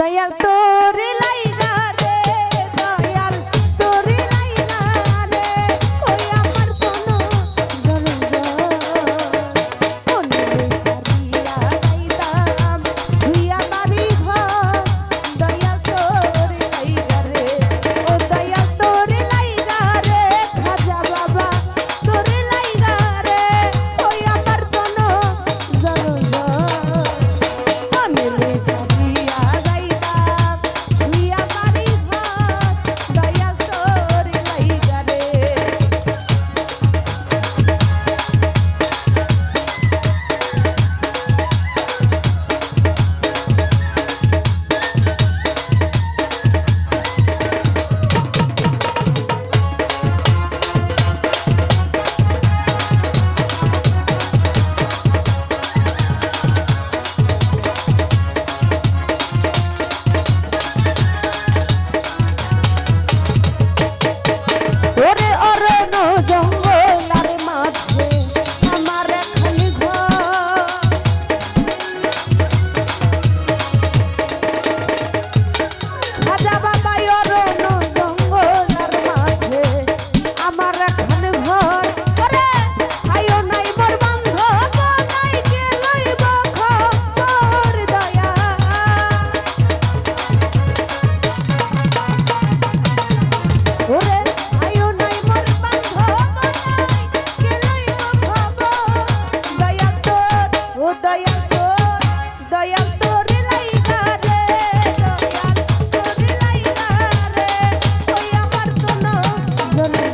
দয়াল তোরে লাইগা চলে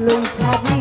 lưng khóc